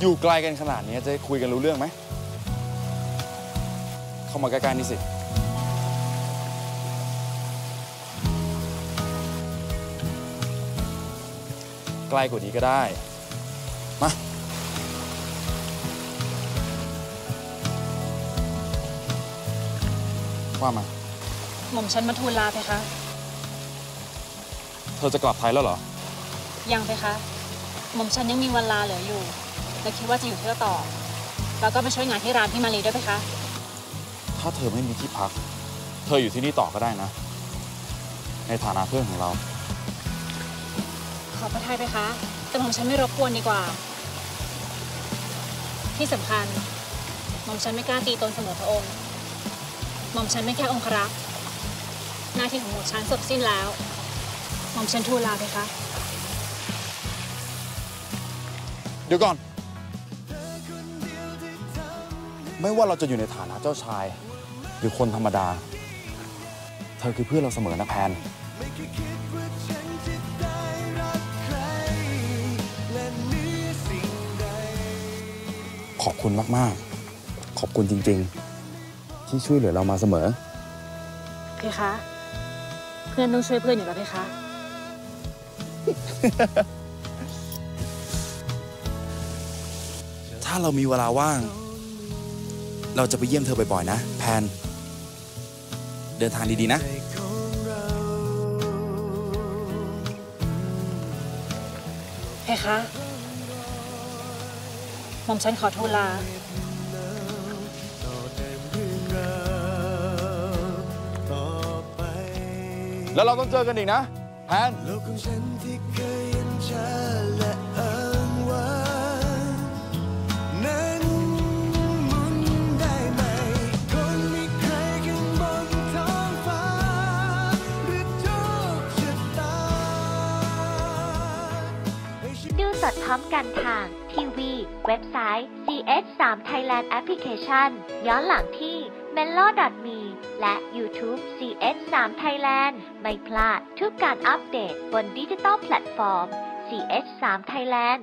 อยู่ไกลกันขนาดนี้จะคุยกันรู้เรื่องไหม เข้ามาใกล้ๆนี่สิ ใกล้กว่านี้ก็ได้ มาว่ามา หม่อมฉันมาทูลลาเพคะ เธอจะกลับไทยแล้วเหรอ ยังเพคะ หม่อมฉันยังมีวันลาเหลืออยู่ และคิดว่าจะอยู่เที่ยวต่อ แล้วก็ไปช่วยงานที่ร้านพี่มารีด้วยเพคะ ถ้าเธอไม่มีที่พัก เธออยู่ที่นี่ต่อก็ได้นะ ในฐานะเพื่อนของเรา ขอพระทัยเพคะ แต่หม่อมฉันไม่รบกวนดีกว่า ที่สำคัญหม่อมฉันไม่กล้าตีตนเสมอพระองค์หม่อมฉันไม่แค่องครักษ์หน้าที่ของหม่อมฉันจบสิ้นแล้วหม่อมฉันทูลลาเพคะเดี๋ยวก่อน ไม่ว่าเราจะอยู่ในฐานะเจ้าชาย หรือคนธรรมดา เธอคือเพื่อนเราเสมอนะแพน ขอบคุณมาก ๆ ขอบคุณจริง ๆ ที่ช่วยเหลือเรามาเสมอ เพคะ เพื่อนต้องช่วยเพื่อนอยู่แล้วเพคะ ถ้าเรามีเวลาว่าง เราจะไปเยี่ยมเธอบ่อยๆนะ แพน เดินทางดีๆนะเพคะหม่อมฉันขอทูลลาแล้วเราต้องเจอกันอีกนะแพน พร้อมกันทาง ทีวี เว็บไซต์ Ch3Thailand Application ย้อนหลังที่ Mello.me และ YouTube CS3 Thailand ไม่พลาดทุกการอัปเดตบนดิจิตอลแพลตฟอร์ม CS3 Thailand